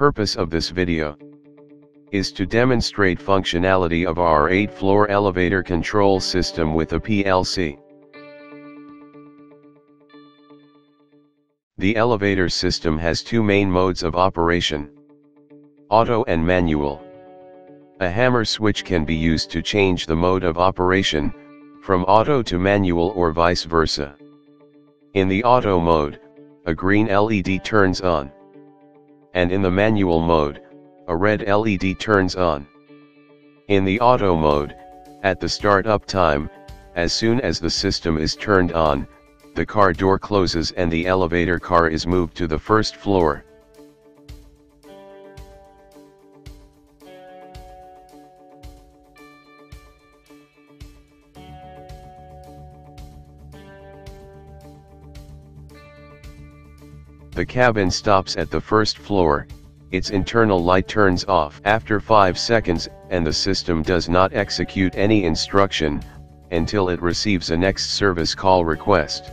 purpose of this video is to demonstrate functionality of our 8-floor elevator control system with a PLC. The elevator system has two main modes of operation. Auto and manual. A hammer switch can be used to change the mode of operation, from auto to manual or vice versa. In the auto mode, a green LED turns on. And in the manual mode, a red LED turns on. In the auto mode, at the startup time, as soon as the system is turned on, the car door closes and the elevator car is moved to the first floor. The cabin stops at the first floor, its internal light turns off after 5 seconds and the system does not execute any instruction, until it receives a next service call request.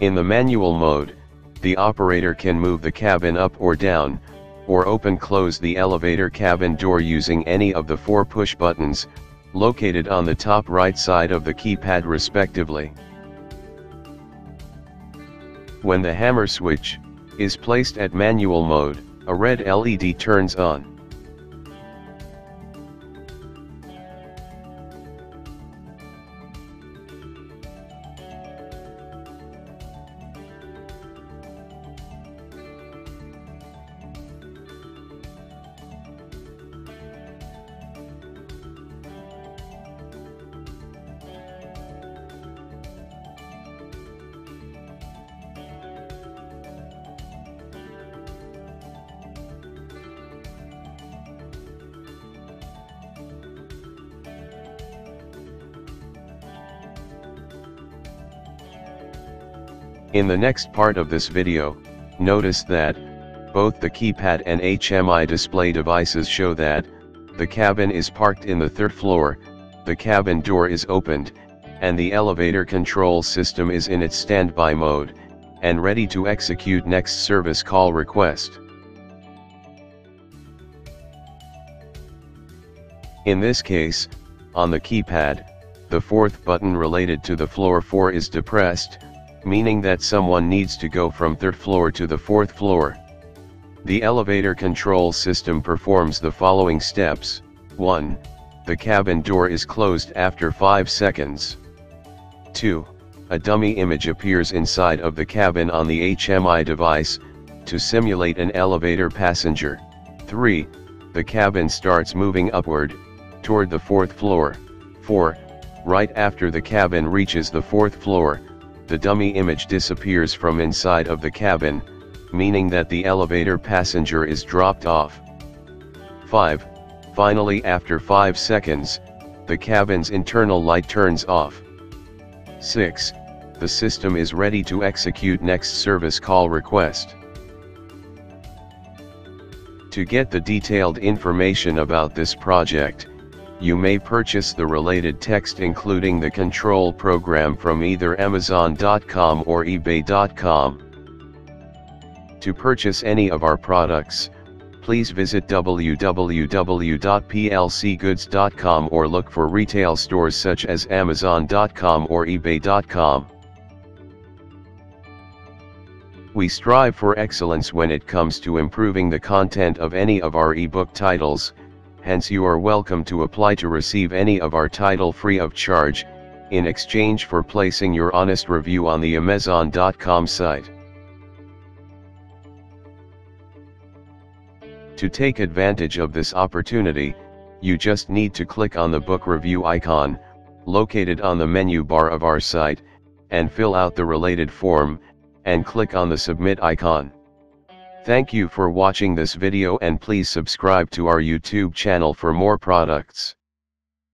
In the manual mode, the operator can move the cabin up or down, or open close the elevator cabin door using any of the four push buttons, located on the top right side of the keypad respectively. When the hammer switch is placed at manual mode, a red LED turns on. In the next part of this video, notice that, both the keypad and HMI display devices show that, the cabin is parked in the third floor, the cabin door is opened, and the elevator control system is in its standby mode, and ready to execute next service call request. In this case, on the keypad, the fourth button related to the floor 4 is depressed, meaning that someone needs to go from third floor to the fourth floor. The elevator control system performs the following steps, 1. The cabin door is closed after 5 seconds. 2. A dummy image appears inside of the cabin on the HMI device, to simulate an elevator passenger. 3. The cabin starts moving upward, toward the fourth floor. 4. Right after the cabin reaches the fourth floor, the dummy image disappears from inside of the cabin, meaning that the elevator passenger is dropped off. 5. Finally after 5 seconds, the cabin's internal light turns off. 6. The system is ready to execute next service call request. To get the detailed information about this project, you may purchase the related text including the control program from either Amazon.com or eBay.com. To purchase any of our products, please visit www.plcgoods.com or look for retail stores such as Amazon.com or eBay.com. We strive for excellence when it comes to improving the content of any of our ebook titles, hence you are welcome to apply to receive any of our title free of charge, in exchange for placing your honest review on the Amazon.com site. To take advantage of this opportunity, you just need to click on the book review icon, located on the menu bar of our site, and fill out the related form, and click on the submit icon. Thank you for watching this video and please subscribe to our YouTube channel for more products.